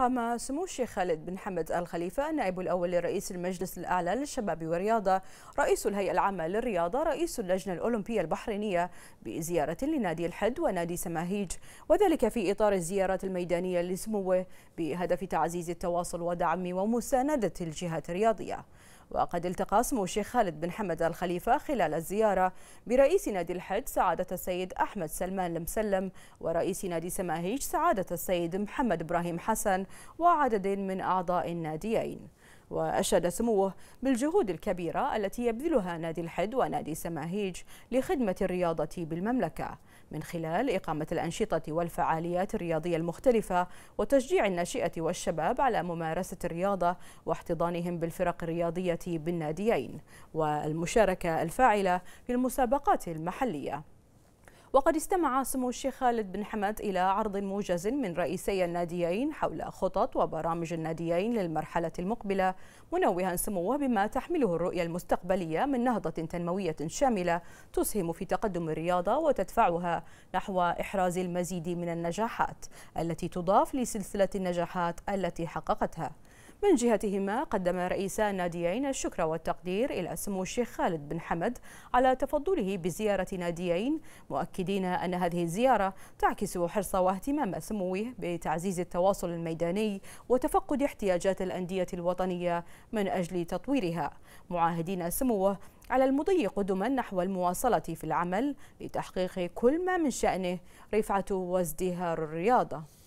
قام سمو الشيخ خالد بن حمد آل خليفة النائب الأول لرئيس المجلس الأعلى للشباب والرياضة رئيس الهيئة العامة للرياضة رئيس اللجنة الأولمبية البحرينية بزيارة لنادي الحد ونادي سماهيج وذلك في إطار الزيارات الميدانية لسموه بهدف تعزيز التواصل ودعم ومساندة الجهات الرياضية. وقد التقى سمو الشيخ خالد بن حمد الخليفة خلال الزيارة برئيس نادي الحج سعادة السيد أحمد سلمان المسلم ورئيس نادي سماهيج سعادة السيد محمد إبراهيم حسن وعدد من أعضاء الناديين. وأشاد سموه بالجهود الكبيرة التي يبذلها نادي الحد ونادي سماهيج لخدمة الرياضة بالمملكة. من خلال إقامة الأنشطة والفعاليات الرياضية المختلفة وتشجيع الناشئة والشباب على ممارسة الرياضة واحتضانهم بالفرق الرياضية بالناديين والمشاركة الفاعلة في المسابقات المحلية. وقد استمع سمو الشيخ خالد بن حمد إلى عرض موجز من رئيسي الناديين حول خطط وبرامج الناديين للمرحلة المقبلة منوها سموه بما تحمله الرؤية المستقبلية من نهضة تنموية شاملة تسهم في تقدم الرياضة وتدفعها نحو إحراز المزيد من النجاحات التي تضاف لسلسلة النجاحات التي حققتها. من جهتهما قدم رئيسا الناديين الشكر والتقدير إلى سمو الشيخ خالد بن حمد على تفضله بزيارة ناديين مؤكدين أن هذه الزيارة تعكس حرص واهتمام سموه بتعزيز التواصل الميداني وتفقد احتياجات الأندية الوطنية من أجل تطويرها. معاهدين سموه على المضي قدما نحو المواصلة في العمل لتحقيق كل ما من شأنه رفعة وازدهار الرياضة.